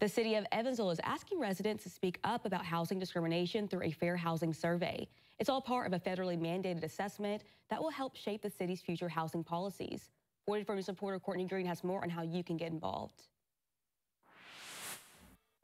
The city of Evansville is asking residents to speak up about housing discrimination through a fair housing survey. It's all part of a federally mandated assessment that will help shape the city's future housing policies. 44 News reporter Courtney Green has more on how you can get involved.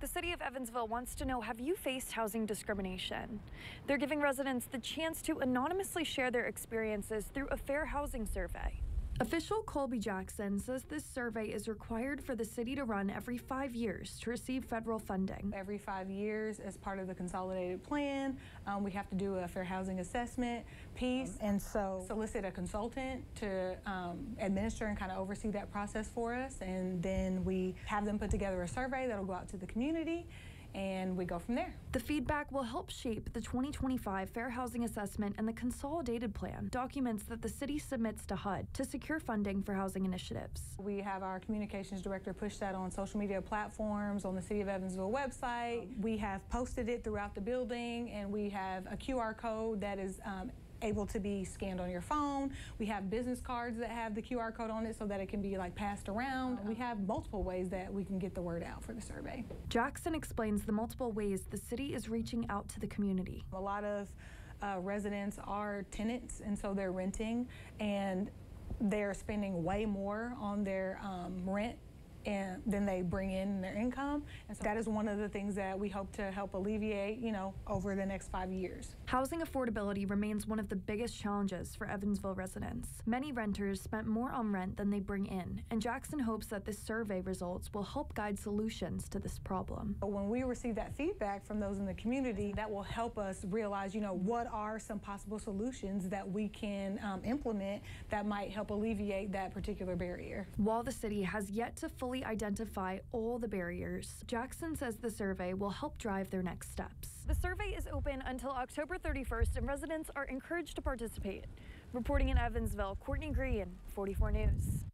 The city of Evansville wants to know have you faced housing discrimination? They're giving residents the chance to anonymously share their experiences through a fair housing survey. Official Colby Jackson says this survey is required for the city to run every five years to receive federal funding. Every five years, as part of the consolidated plan, um, we have to do a fair housing assessment piece, um, and so solicit a consultant to um, administer and kind of oversee that process for us, and then we have them put together a survey that'll go out to the community and we go from there. The feedback will help shape the 2025 Fair Housing Assessment and the Consolidated Plan, documents that the city submits to HUD to secure funding for housing initiatives. We have our communications director push that on social media platforms, on the City of Evansville website. We have posted it throughout the building, and we have a QR code that is um, able to be scanned on your phone. We have business cards that have the QR code on it so that it can be like passed around. We have multiple ways that we can get the word out for the survey. Jackson explains the multiple ways the city is reaching out to the community. A lot of uh, residents are tenants and so they're renting and they're spending way more on their um, rent and then they bring in their income. And so that is one of the things that we hope to help alleviate, you know, over the next five years. Housing affordability remains one of the biggest challenges for Evansville residents. Many renters spent more on rent than they bring in, and Jackson hopes that this survey results will help guide solutions to this problem. When we receive that feedback from those in the community, that will help us realize, you know, what are some possible solutions that we can um, implement that might help alleviate that particular barrier. While the city has yet to fully identify all the barriers. Jackson says the survey will help drive their next steps. The survey is open until October 31st, and residents are encouraged to participate. Reporting in Evansville, Courtney Green, 44 News.